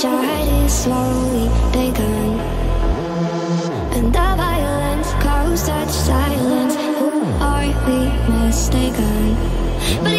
tragedy slowly begun And the violence caused such silence Who are we mistaken? But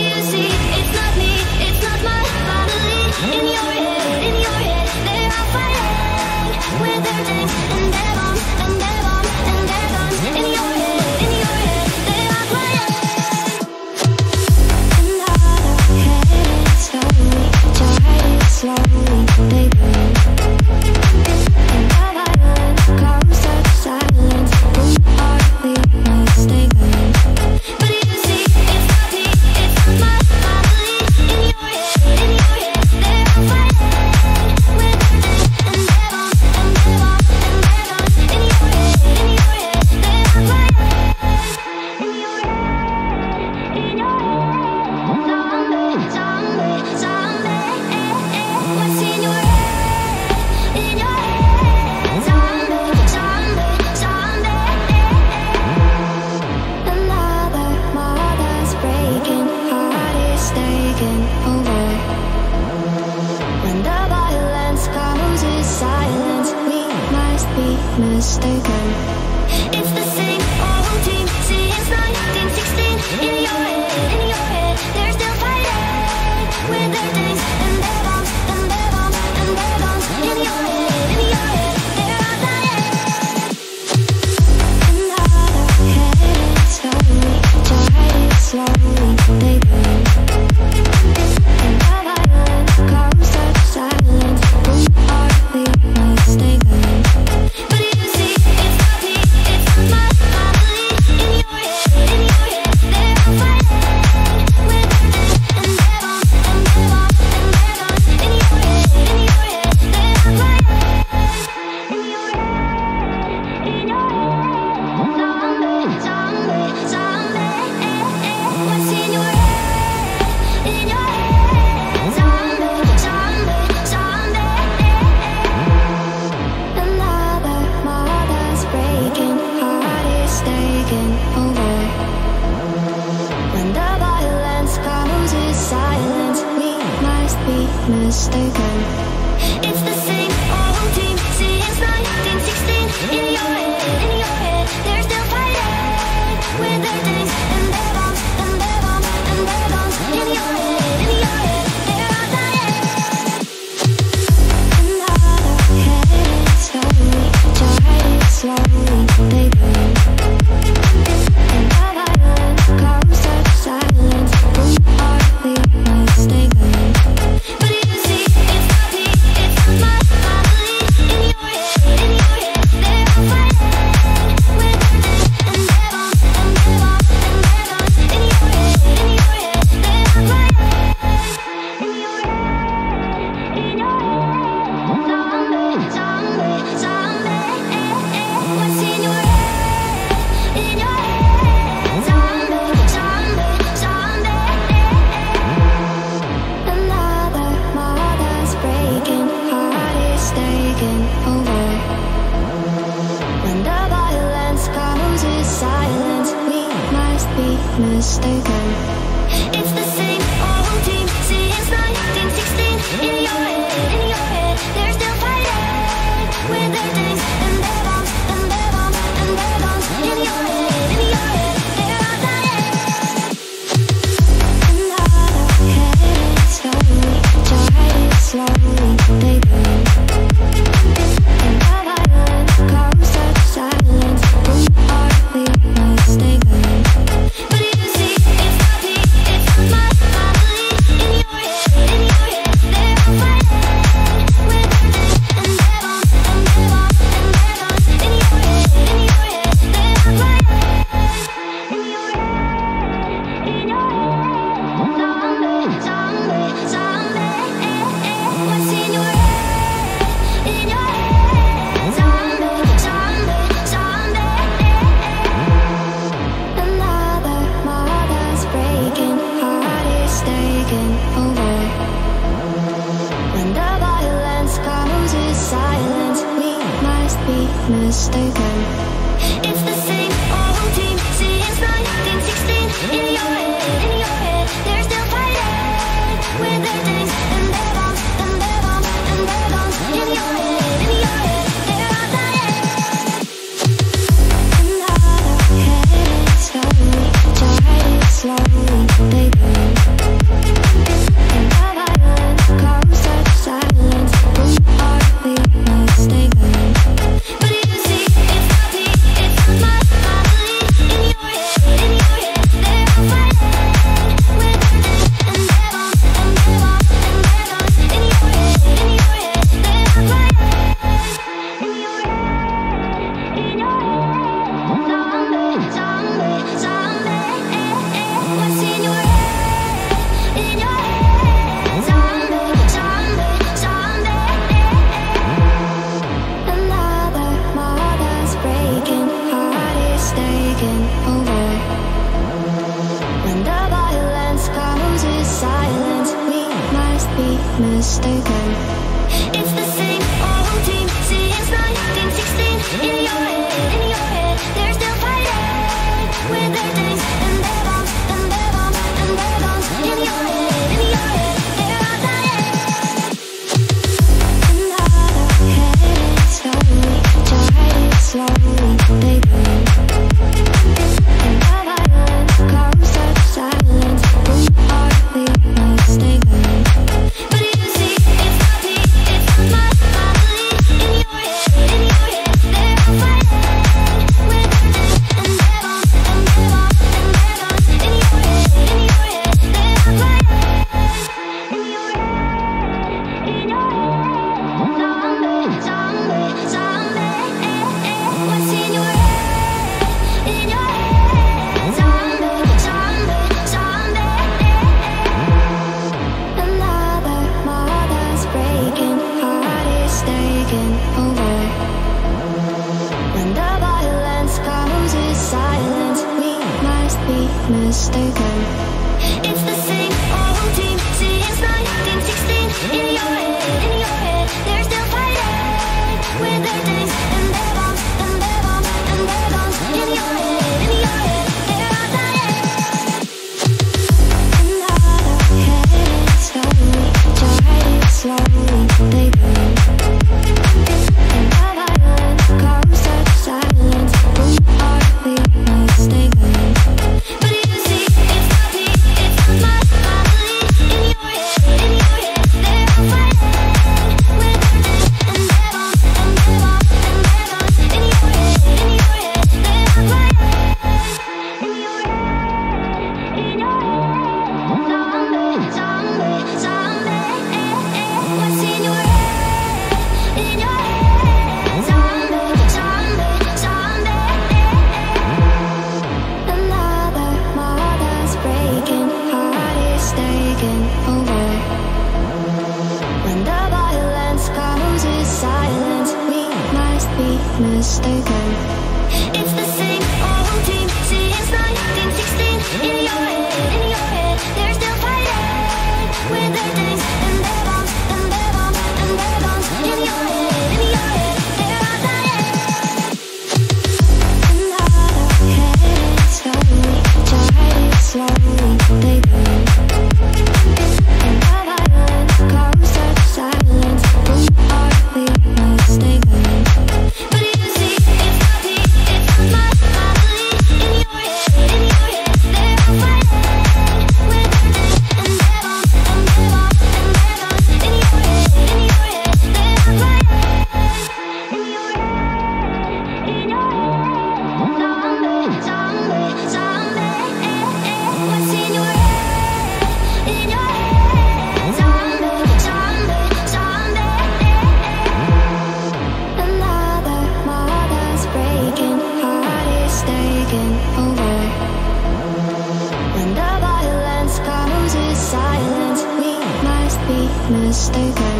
mistaken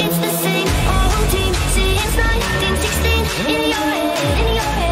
It's the same old team since 1916 In your head, in your head.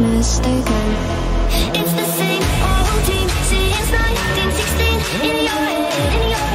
mistaken It's the same old dream since 1916 In your head, in your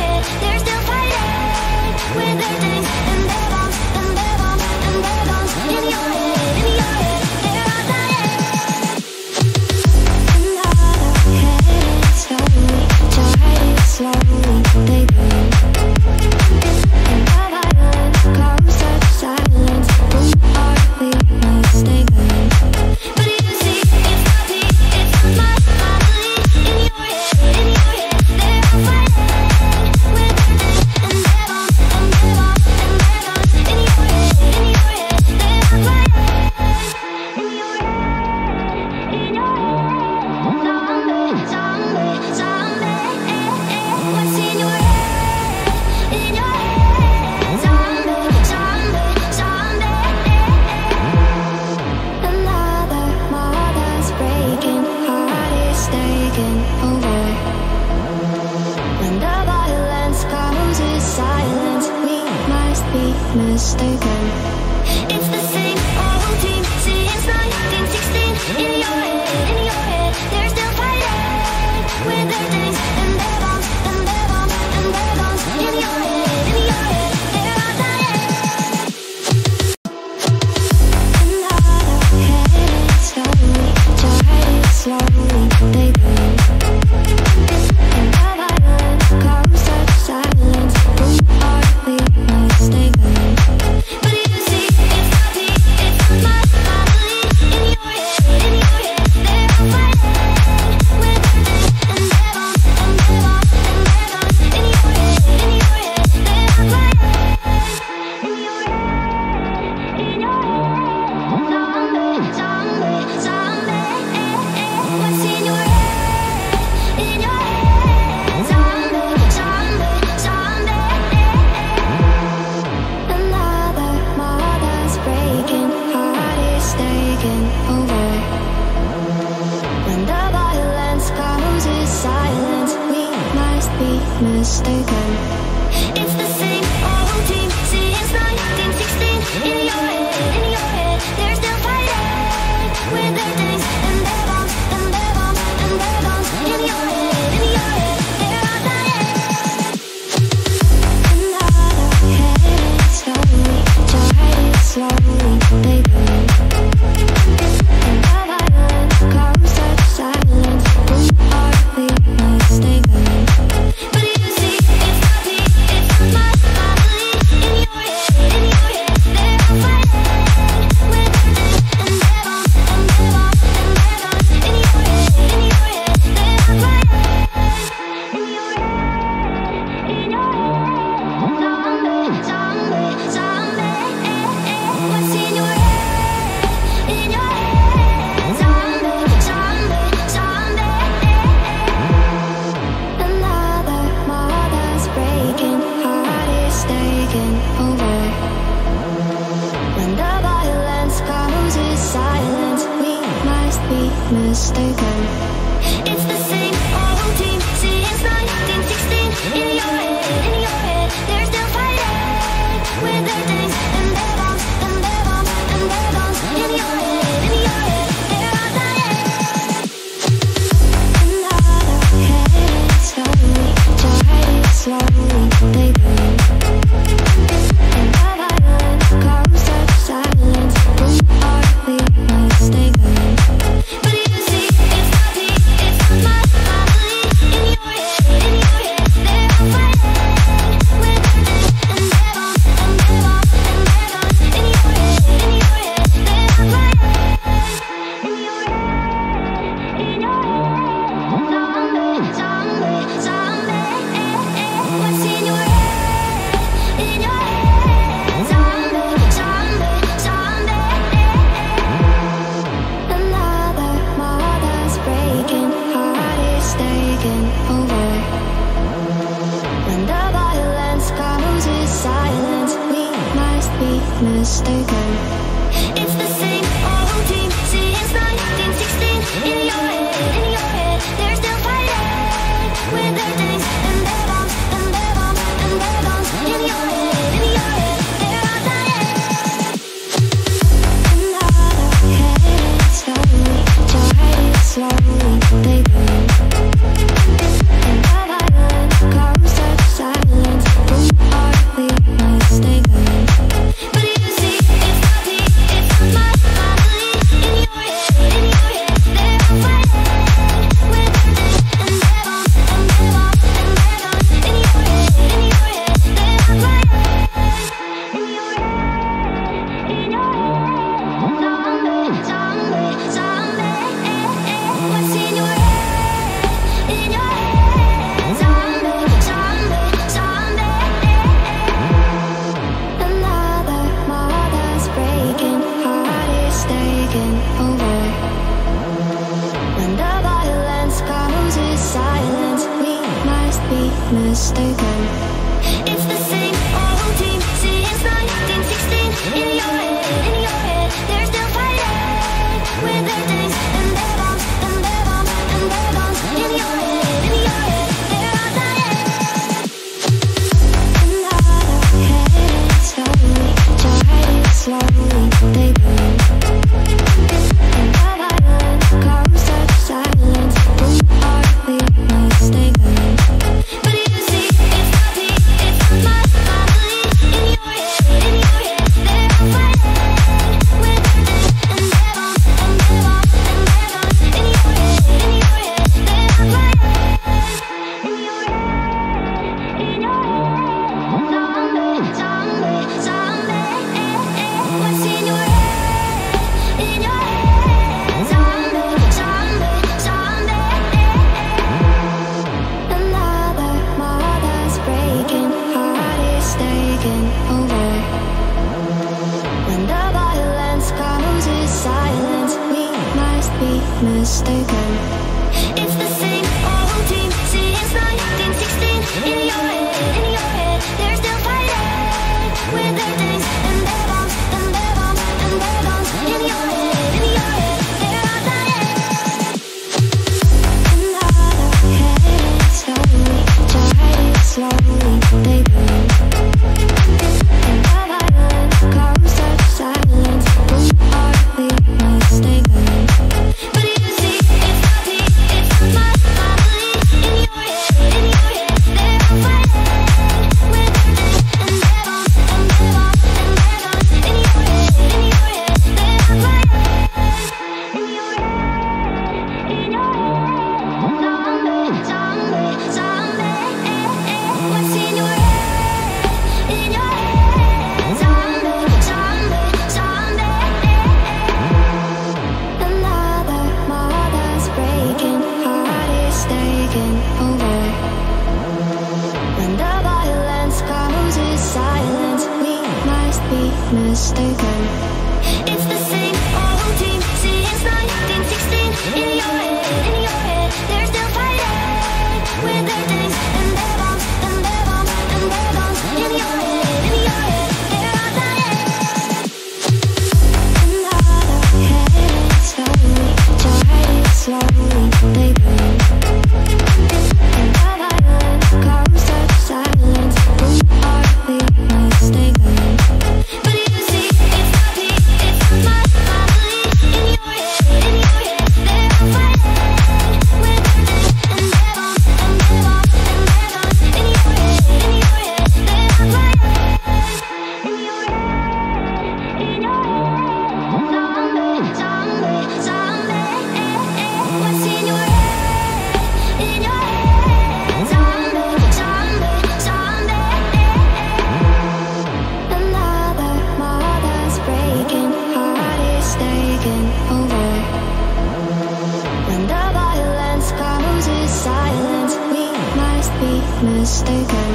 mistaken.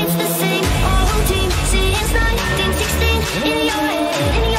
It's the same old team since 1916 In your head, in your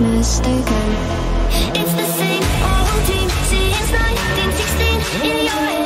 mistaken It's the same old dream Since 1916 In your head.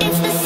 It's the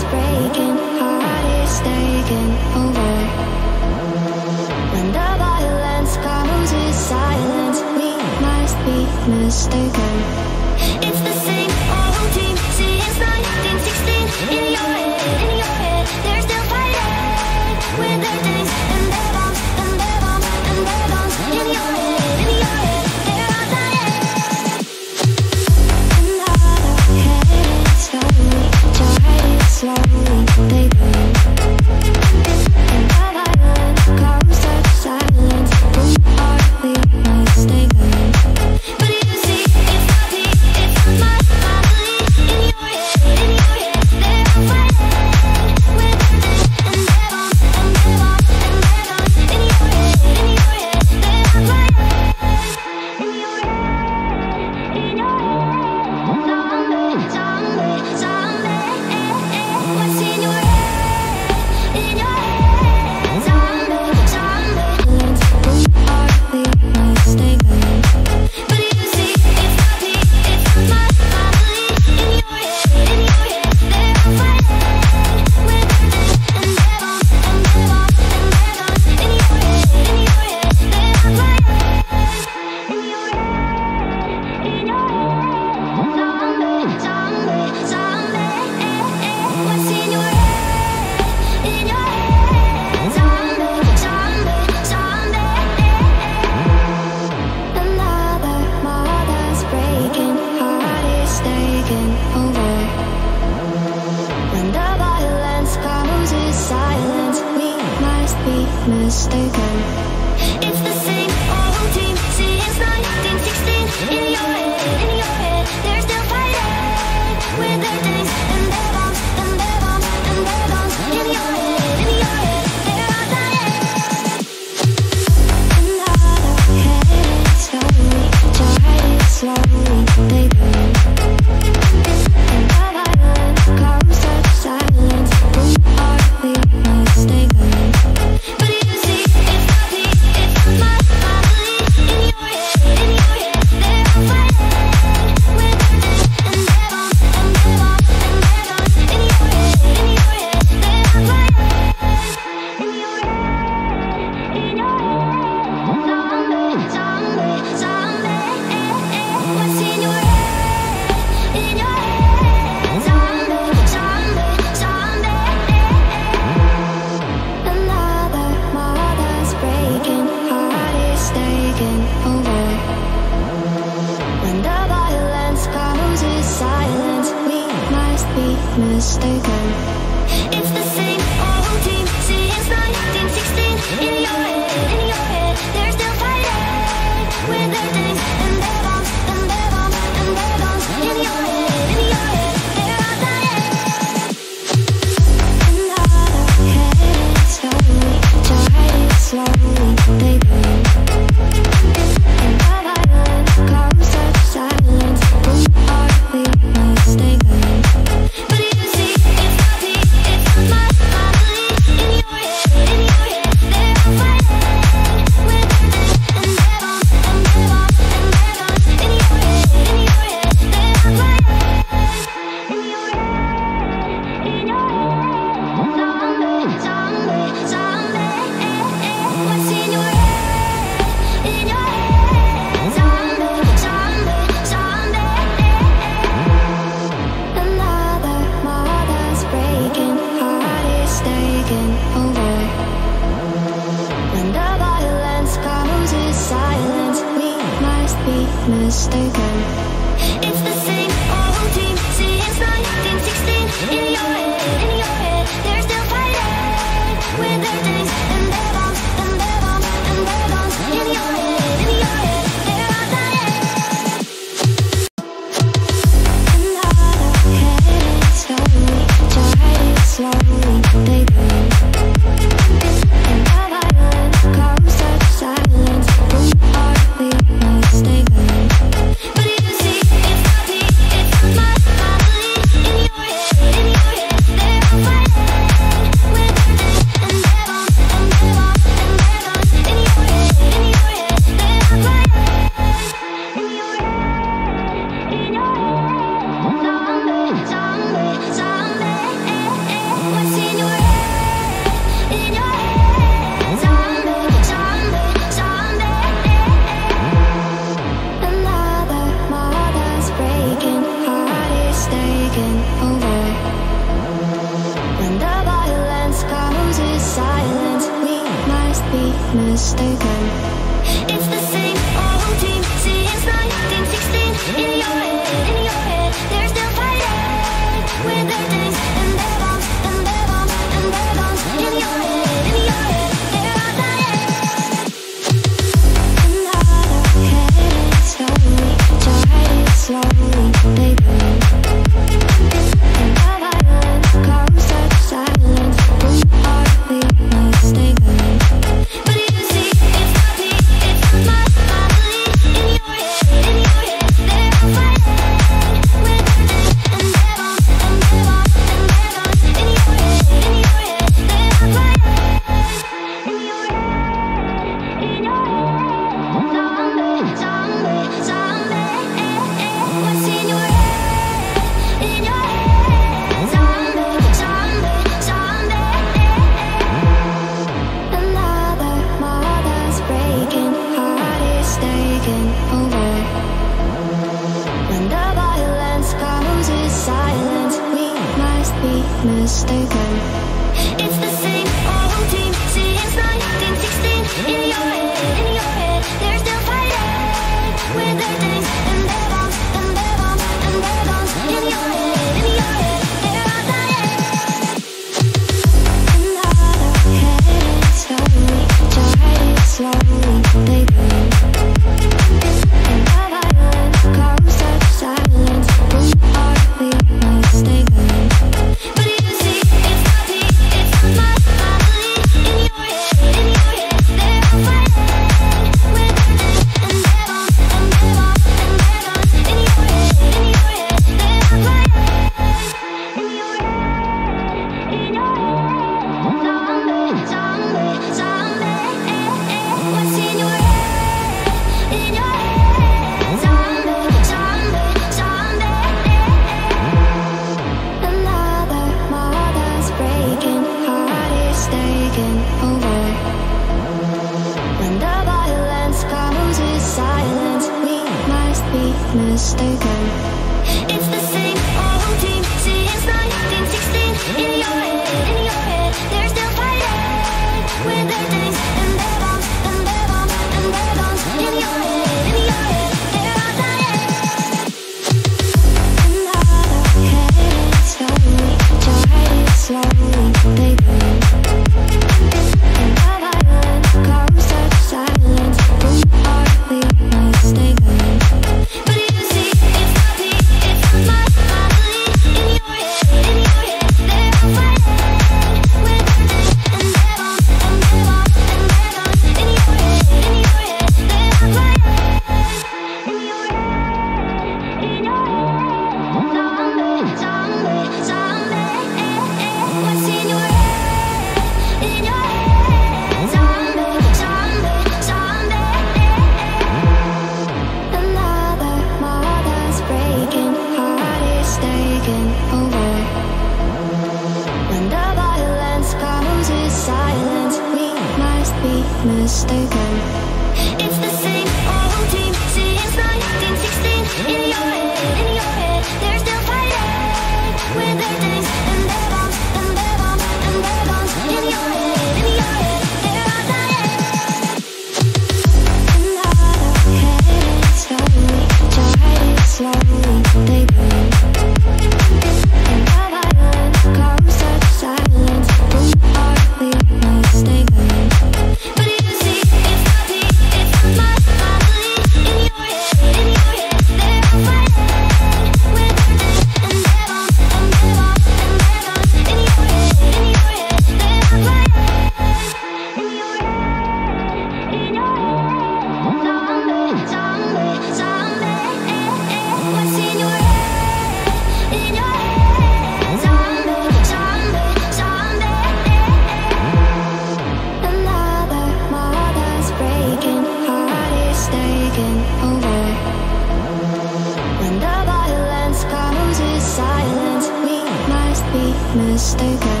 mistaken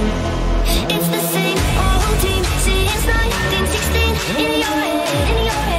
It's the same old team since 1916 In your head, in your head.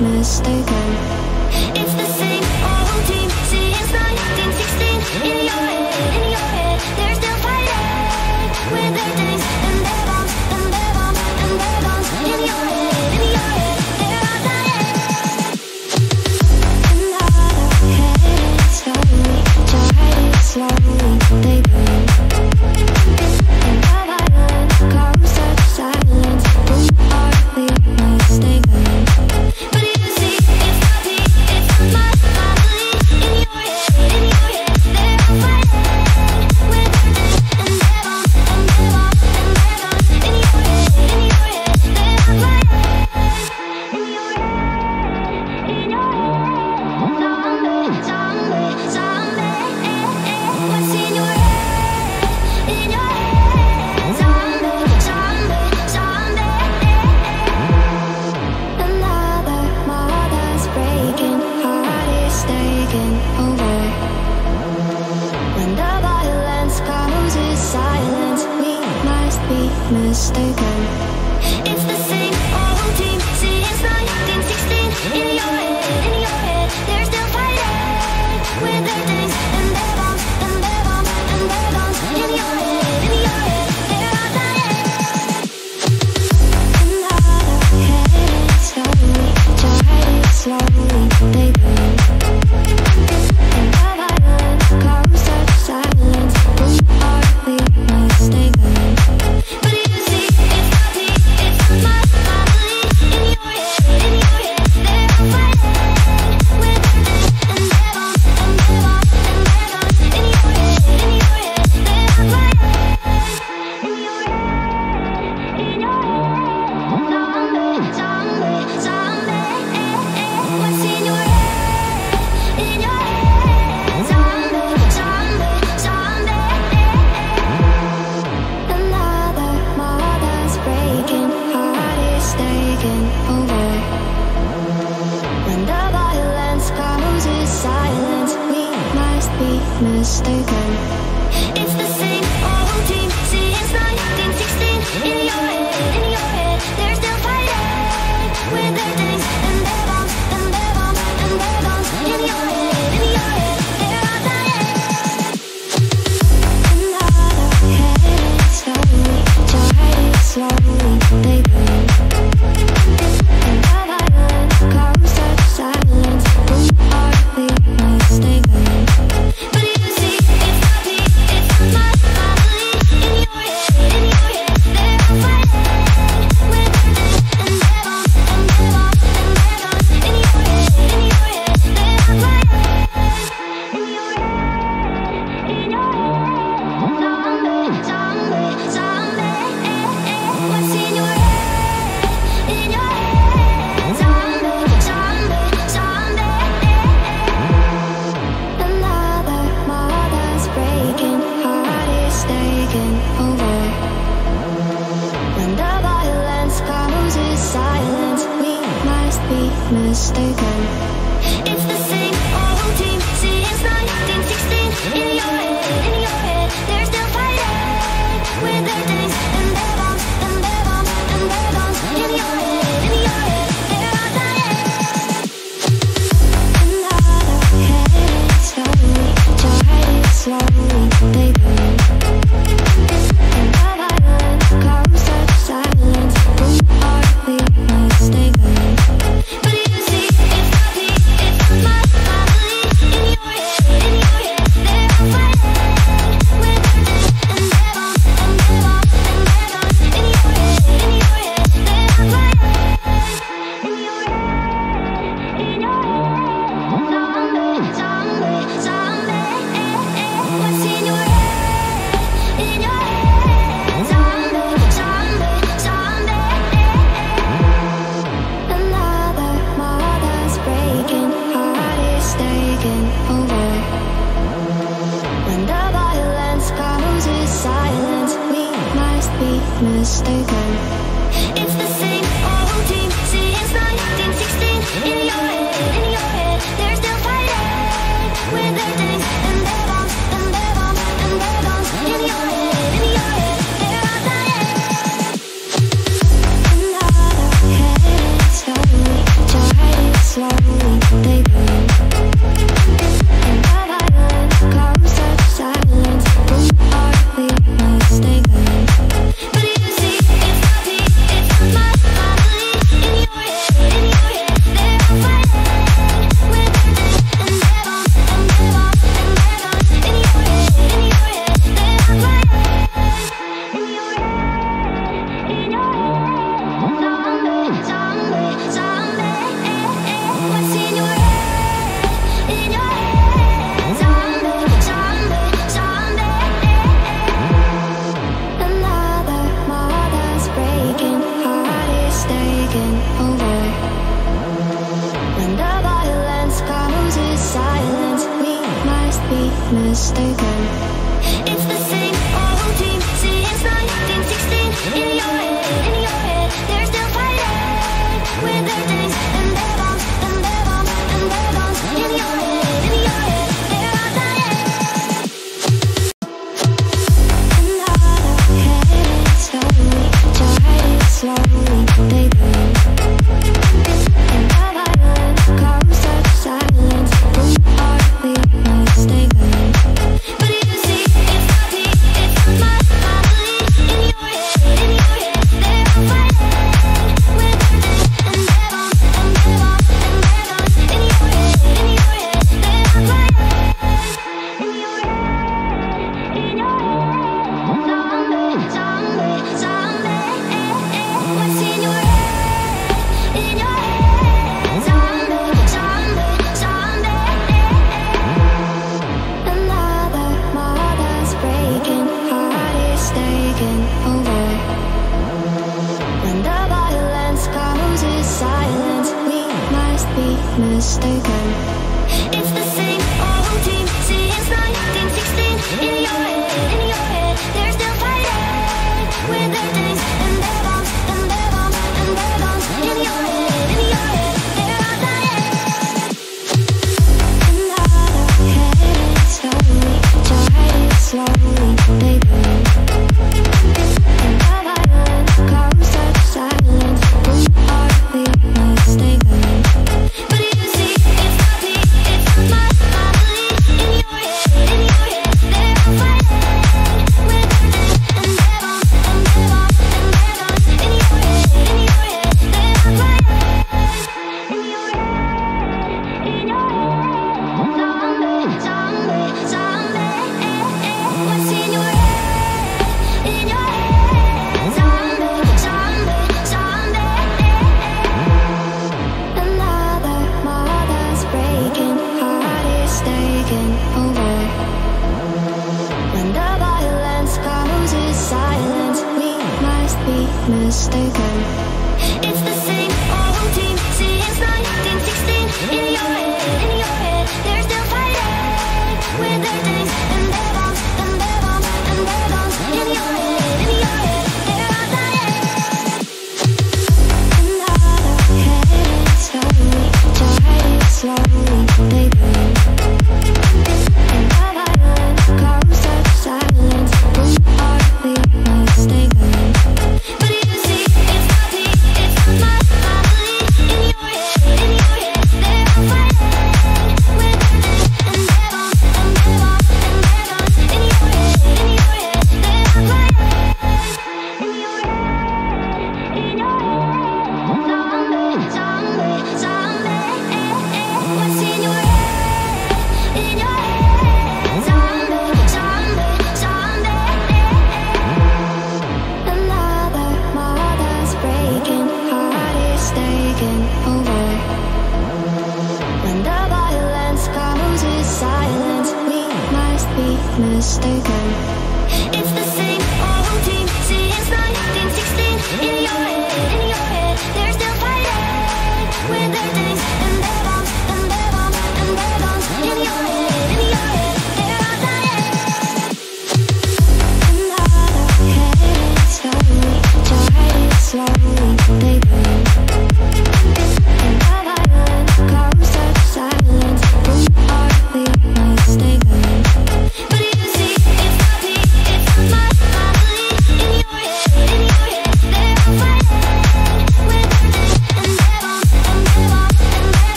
mistaken. It's the same old team since 1916 in your head.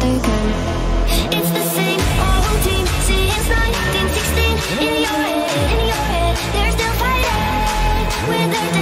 mistaken It's the same old routine Since 1916 In your head, in your head. They're still fighting With their